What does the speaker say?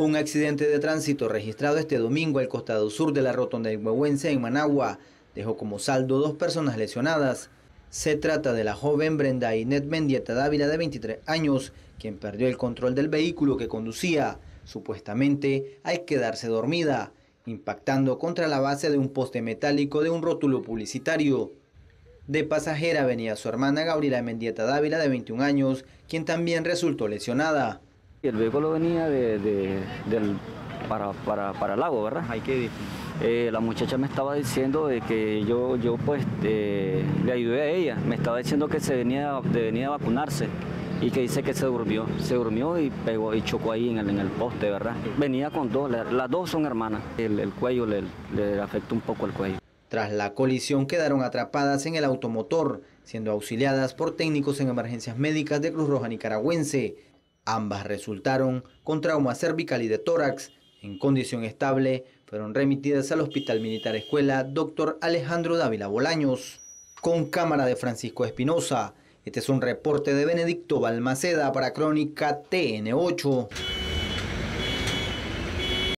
Un accidente de tránsito registrado este domingo al costado sur de la rotonda de Huehuense en Managua dejó como saldo dos personas lesionadas. Se trata de la joven Brenda Inet Mendieta Dávila de 23 años, quien perdió el control del vehículo que conducía, supuestamente al quedarse dormida, impactando contra la base de un poste metálico de un rótulo publicitario. De pasajera venía su hermana Gabriela Mendieta Dávila de 21 años, quien también resultó lesionada. El vehículo venía de, del, para, para, para, el lago, ¿verdad? Hay que eh, la muchacha me estaba diciendo de que yo, yo pues eh, le ayudé a ella. Me estaba diciendo que se venía, de venía a vacunarse y que dice que se durmió. Se durmió y pegó y chocó ahí en el, en el poste, ¿verdad? Venía con dos, las dos son hermanas. El, el cuello le, le afectó un poco el cuello. Tras la colisión quedaron atrapadas en el automotor, siendo auxiliadas por técnicos en emergencias médicas de Cruz Roja Nicaragüense. Ambas resultaron con trauma cervical y de tórax. En condición estable, fueron remitidas al Hospital Militar Escuela Dr. Alejandro Dávila Bolaños. Con cámara de Francisco Espinosa, este es un reporte de Benedicto Balmaceda para Crónica TN8.